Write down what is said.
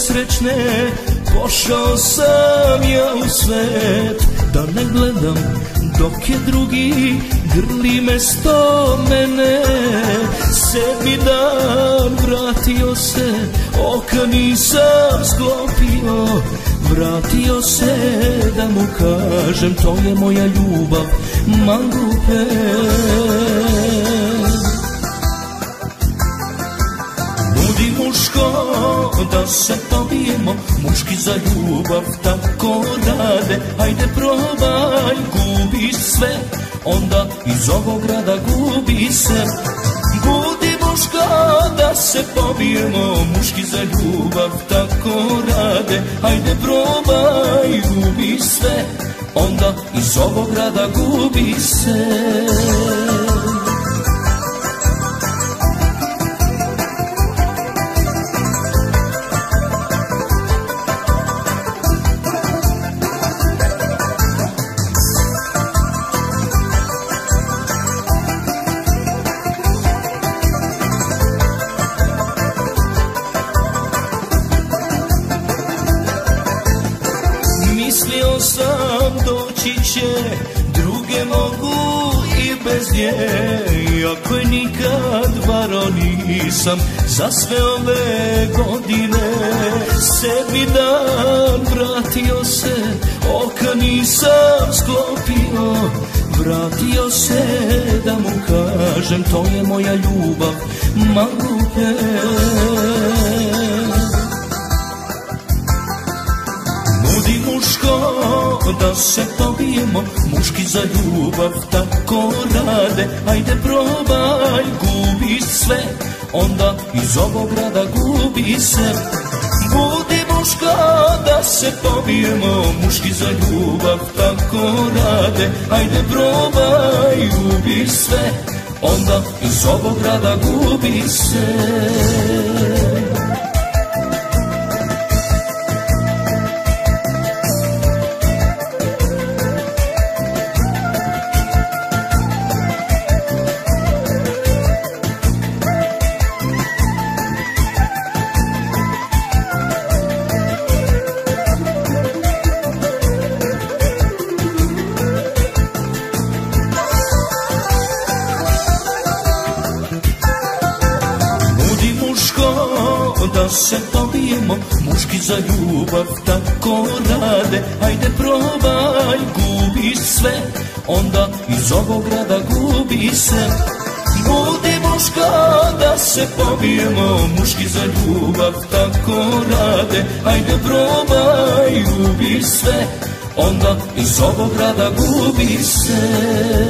nesrećne Pošao sam ja u svet. Da ne gledam dok je drugi grli me sto mene. Sedmi dan vratio se Oka nisam sklopio. Vratio se da mu kažem To je moja ljubav mangupe pobijemo Muški za ljubav tako rade. Ajde probaj, gubi sve Onda iz ovog grada gubi se. Budi muško da se pobijemo Muški za ljubav tako rade. Ajde probaj, gubi sve Onda iz ovog grada gubi se doći će Druge mogu i bez nje. Iako je nikad varo nisam Za sve ove godine Sedmi dan vratio se Oka nisam sklopio. Vratio se da mu kažem To je moja ljubav Mangupe da se pobijemo. Muški za ljubav tako rade. Ajde probaj, gubi sve. Onda iz ovog grada gubi se. Budi muško da se pobijemo. Muški za ljubav tako rade. Ajde probaj, gubi sve. Onda iz ovog grada gubi se se pobijemo Muški za ljubav tako rade. Ajde probaj, gubi sve Onda iz ovog grada gubi se. Budi muško da se pobijemo Muški za ljubav tako rade. Ajde probaj, gubi sve Onda iz ovog grada gubi se